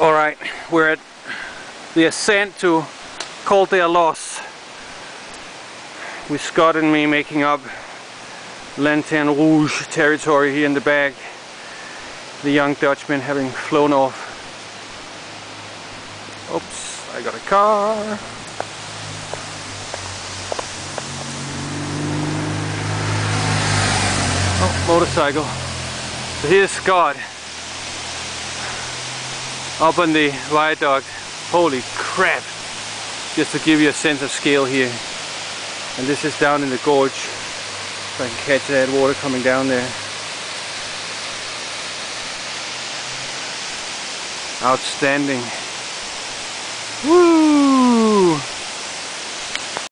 Alright, we're at the ascent to Col d'Allos with Scott and me making up Lanterne Rouge territory here in the back. The young Dutchman having flown off. Oops, I got a car. Oh, motorcycle. So here's Scott up on the viaduct. Holy crap! Just to give you a sense of scale here. And this is down in the gorge. If I can catch that water coming down there. Outstanding. Woo!